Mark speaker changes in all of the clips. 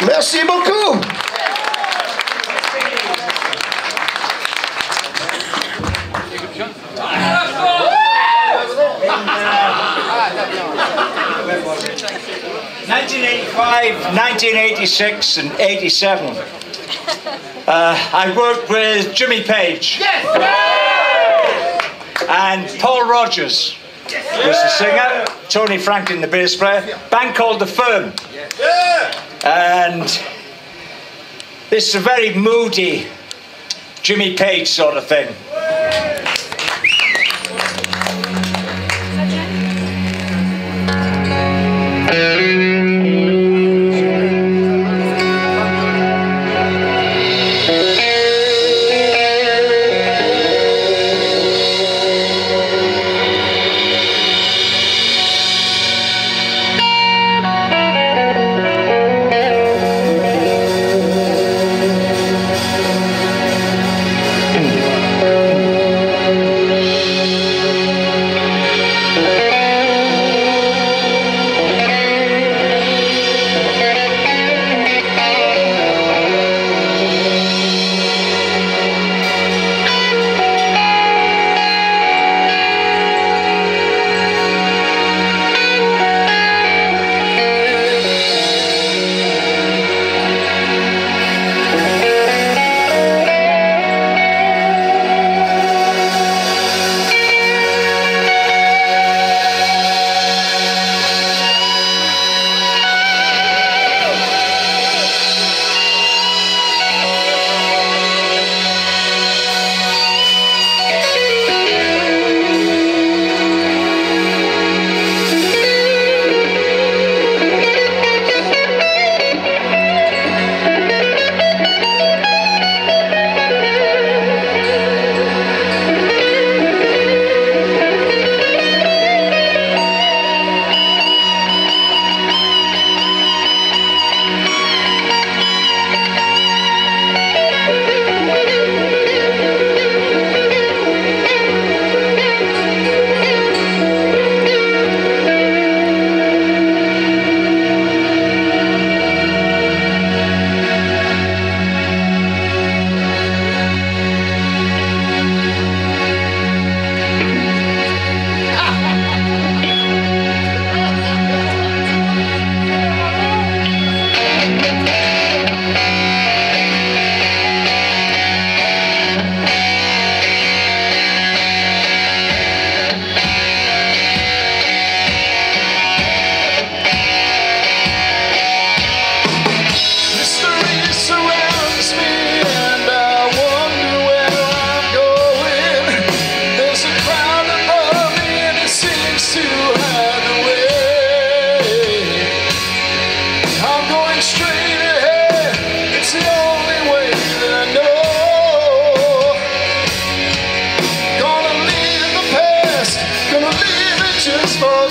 Speaker 1: Merci beaucoup. 1985, 1986, and 87. Uh, I worked with Jimmy Page. And Paul Rodgers was the singer, Tony Franklin the bass player, band called The Firm. And this is a very moody Jimmy Page sort of thing.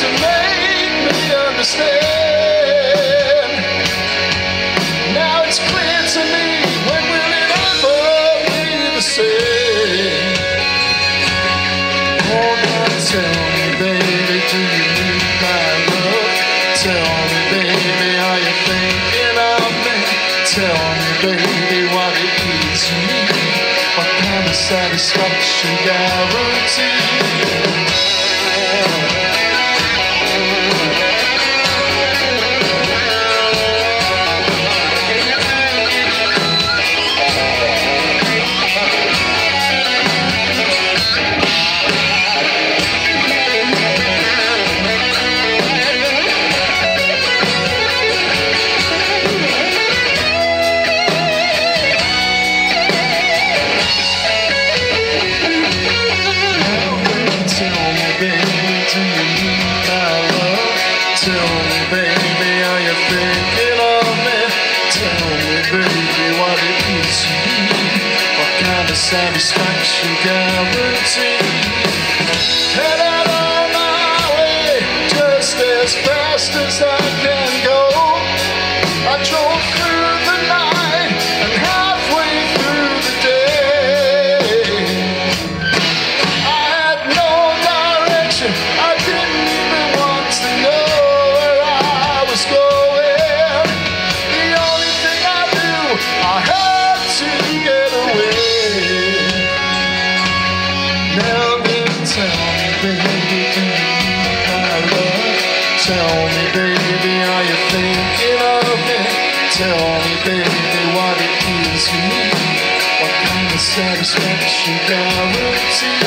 Speaker 2: to make me understand. Now it's clear to me when will it ever be the same? Oh, now tell me, baby, do you need my love? Tell me, baby, are you thinking of me? Tell me, baby, what it is you need. What kind of satisfaction guarantee? thinking of me Tell me, baby, what it means to you What kind of satisfaction guarantee? Can baby, are you thinking of me? Tell me, baby, what it is you need. What kind of satisfaction guarantee?